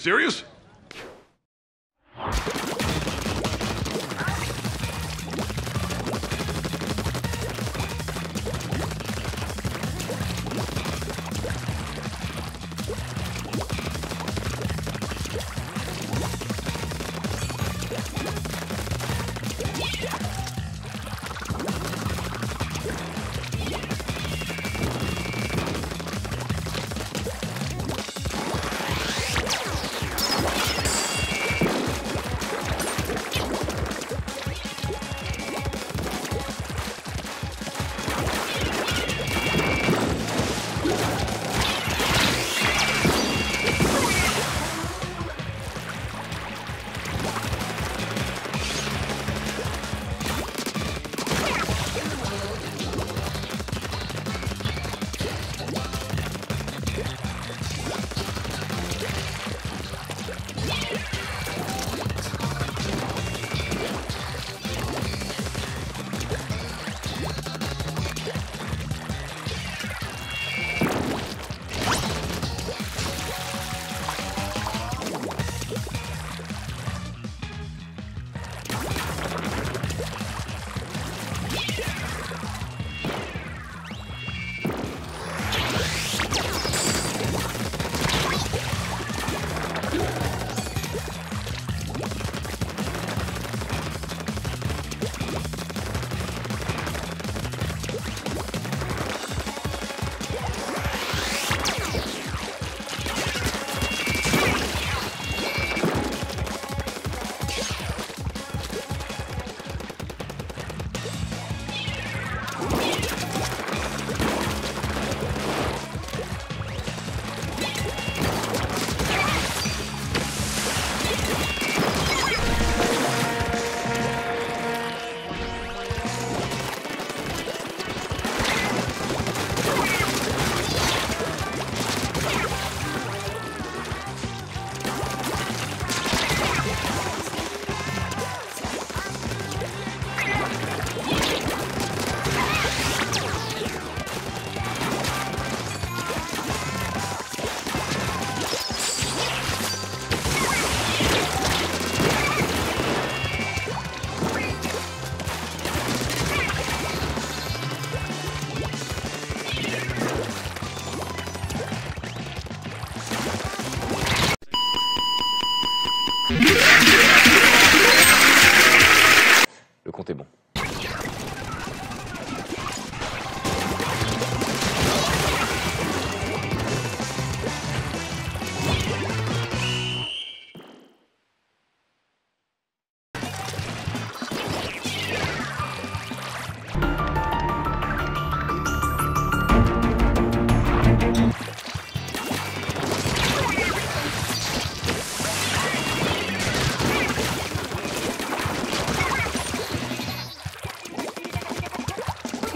serious?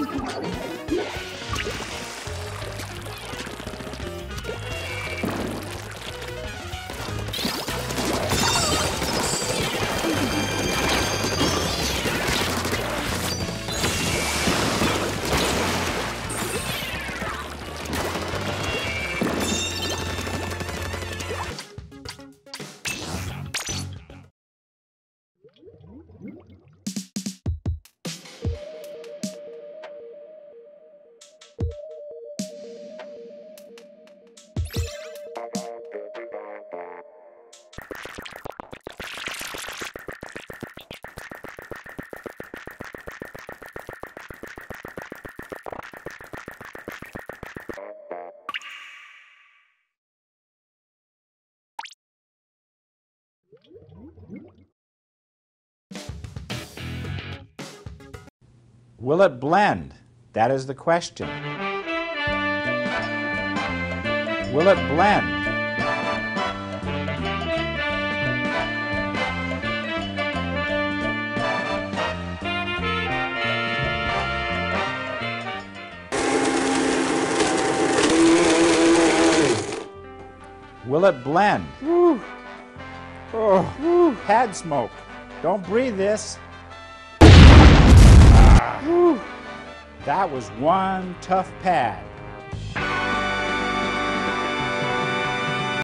Le compte est bon. Will it blend? That is the question. Will it blend? Will it blend? Oh, pad smoke. Don't breathe this. Ah. That was one tough pad.